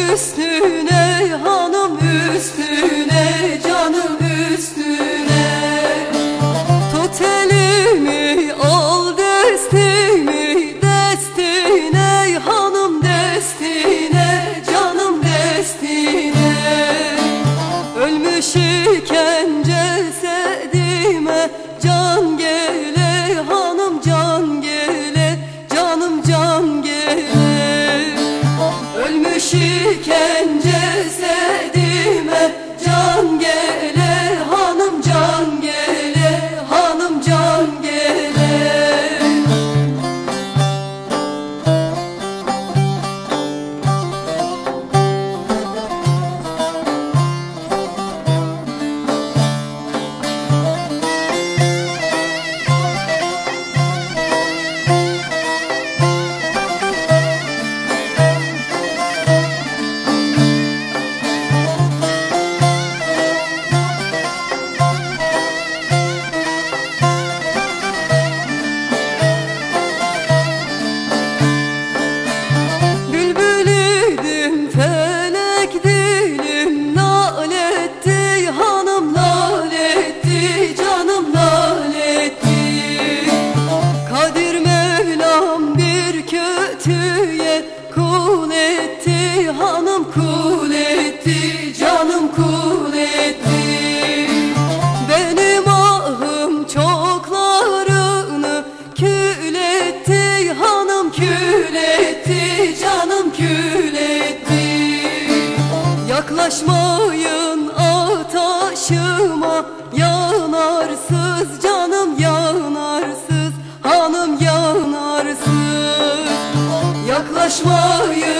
üstüne hanım üstüne canım üstüne. Tut elimi al destimi destine hanım destine canım destine. Ölmüş iken cesedime can gele Ölmüş iken cesedime Yaklaşmayın ataşıma yanarsız canım yanarsız hanım yanarsız. Yaklaşmayın